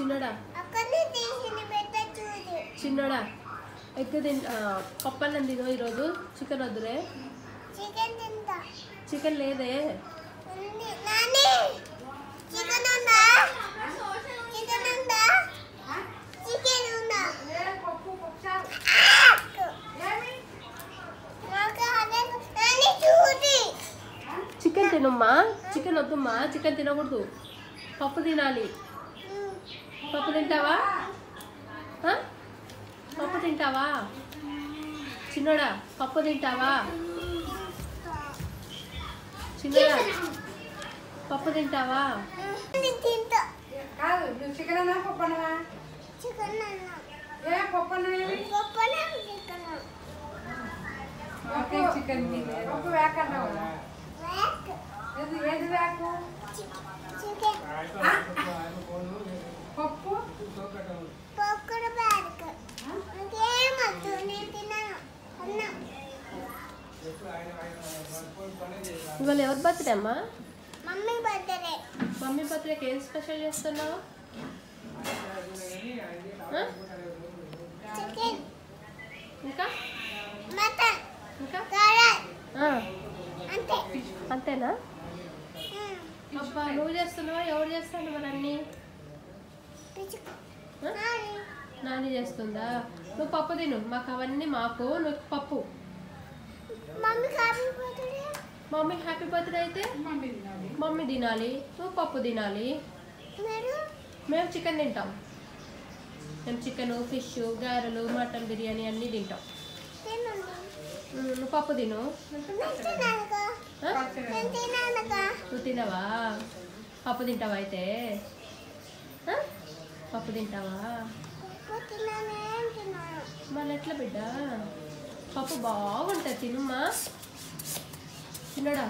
చిన్నడా? చిన్నడా? Egg తిన్ పప్పన్నం తిను ఈరోజు. చికెన్ వద్దులే. చికెన్ లేదే. చికెన్ తినమ్మా. చికెన్ వద్దమ్మా. చికెన్ తినకూడదు. పప్పు తినాలి. పప్పు తింటావా? పప్పు తింటావా? చిన్నోడా పప్పు తింటావా? చిన్నోడా పప్పు తింటావా? కాదు నువ్వు చికెన్ అన్నా పప్పు అన్నవా? చికెన్ అన్నా ఏ పప్పు చికెన్ ఓకే చికెన్ పప్పు వేక అన్నావు ఏది వేకు? చికెన్. పప్పు? ఇవాళ ఎవరి బర్త్డే అమ్మా? Mummy birthday. మమ్మీ బర్త్డేకి ఏం స్పెషల్ చేస్తున్నావు? ఇంకా? మటన్. ఇంకా? అంతేనా. అబ్బా నువ్వు చేస్తున్నావా? ఎవరు చేస్తాను మరి అన్నీ? పిచ్చుక. ఆ? నాని చేస్తుందా? నువ్వు పప్పు తిను. మాకు అవన్నీ మాకు నువ్వు పప్పు. Mummy happy birthday. అయితే మమ్మీ తినాలి. నువ్వు పప్పు తినాలి. మేము చికెన్ తింటాం. మేము చికెన్ ఫిష్ గారెలు మటన్ బిర్యానీ అన్నీ తింటాం. నువ్వు పప్పు తిను. నువ్వు తినవా? పప్పు తింటావా అయితే? పప్పు తింటావా? మళ్ళీ ఎట్లా బిడ్డ? పప్పు బాగుంటుంది తినుమ్మా. తినడా?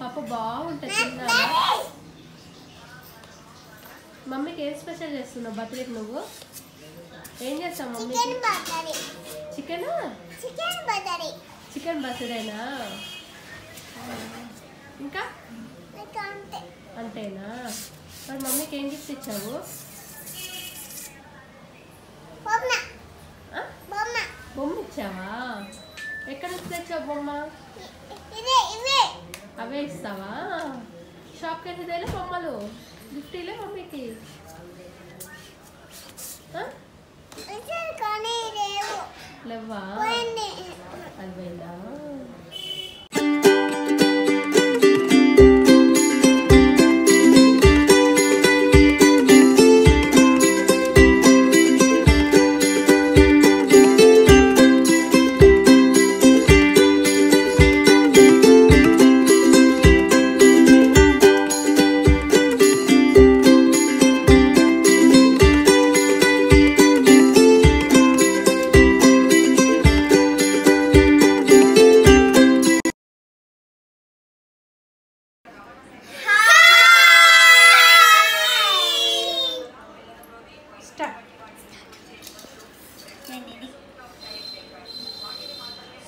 పప్పు బాగుంటుంది తిన్నావా? మమ్మీకి ఏం స్పెషల్ చేస్తున్నావు బర్త్డేకి నువ్వు? ఏం చేస్తావు మమ్మీకి? Chicken chicken? Chicken birthday. Chicken బర్త్డేనా? ఇంకా? ఇంకా అంతే. అంతేనా? మరి మమ్మీకి ఏం గిఫ్ట్ ఇచ్చావు? బొమ్మ. ఆ? బొమ్మ. బొమ్మ ఇచ్చావా ఎక్కడ తెచ్చావు బొమ్మ? అవే ఇస్తావా? షాప్కి వెళ్ళి తేలే బొమ్మలు? గిఫ్ట్ ఇలే మమ్మీకి లేవు. అది పోయిందా.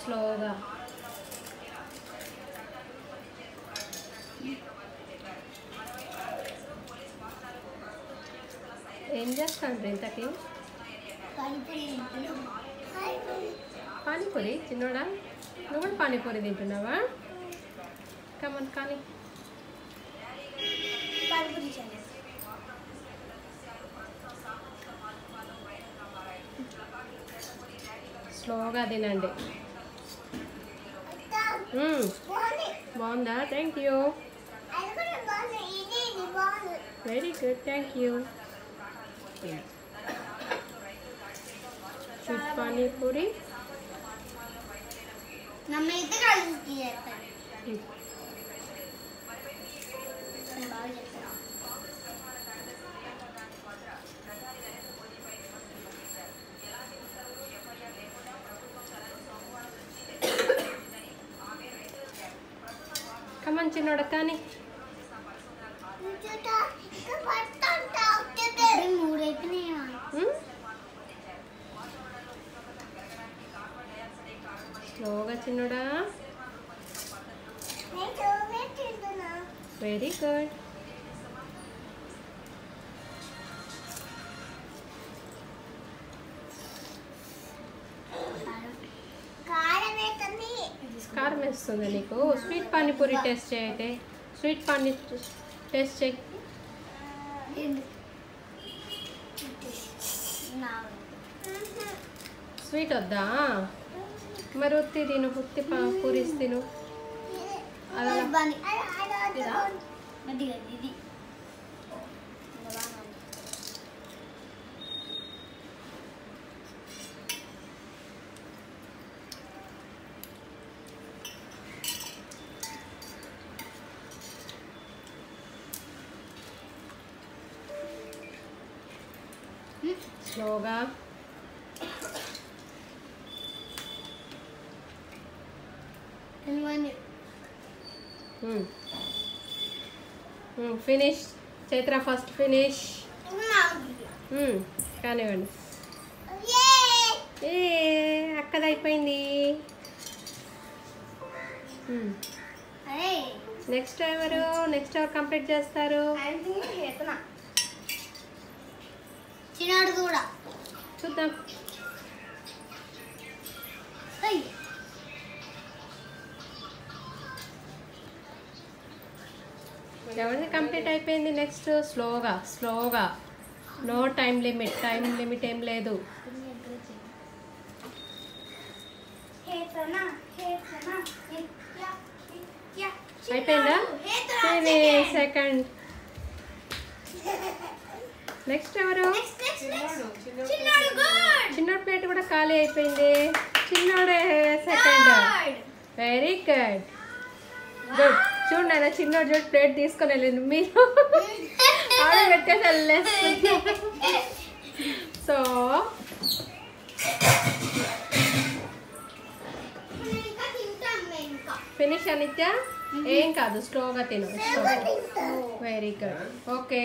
స్లోగా ఏం చేస్తాను ఇంతకి? పానీపూరి. చిన్నోడా నువ్వు కూడా పానీపూరి తింటున్నావా? కమన్ కానీ స్లోగా తినండి. బాగుందా? Thank you very good thank you panipuri நம்ம இதுக்கு చిన్నోడ కానీ? స్లోగా చిన్నోడా వెరీ గుడ్ వస్తుంది నీకు? స్వీట్ పానీపూరి టేస్ట్ చేయి అయితే. స్వీట్ పానీ టేస్ట్ చేయి. స్వీట్ వద్దా? మరి ఉత్తి తిను ఉత్తి పా- పూరీస్ తిను. అలా ఇది స్లోగా. ఫినిష్ చైత్ర ఫస్ట్ ఫినిష్ కానివ్వండి. ఏ అక్కది అయిపోయింది నెక్స్ట్ ఎవరు? నెక్స్ట్ ఎవరు కంప్లీట్ చేస్తారు? చిన్నాడు కూడా. చూద్దాం. ఎవరిది కంప్లీట్ అయిపోయింది నెక్స్ట్ స్లోగా స్లోగా. No time limit time limit ఏం లేదు. అయిపోయిందా? సెకండ్ నెక్స్ట్ ఎవరు. చిన్నాడు ప్లేట్ కూడా ఖాళీ అయిపోయింది. చిన్నోడే సెకండ్. వెరీ గుడ్ గుడ్ చూడండి ఆయన చిన్నోడు చూడు ప్లేట్ తీసుకొని వెళ్ళింది మీరు ఆవిడ పెట్టేసి వెళ్ళేస్తుంది సో. ఫినిష్ అనిత్య ఏం కాదు స్లోగా తిను very good okay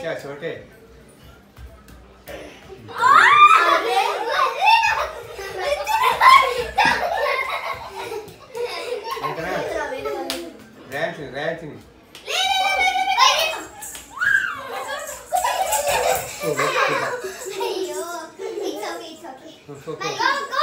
अच्छा छोटे Ranting, ranting. Oh, it's okay. It's okay. Go, go.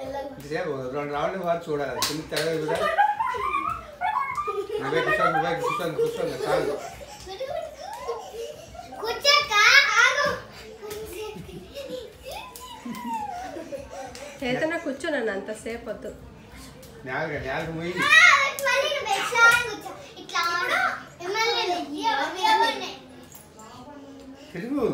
ఇంతసేపు రెండు రౌండ్లు వారు చూడాలి. చిన్న తెగ కూడా నువ్వే కూర్చోండి నువ్వే కూర్చోండి కూర్చోండి చాలు చేతన కూర్చోనన్ను అంతసేపు వద్దు. నేలక నేలకు ముయ్యి. మళ్ళీ నువ్వు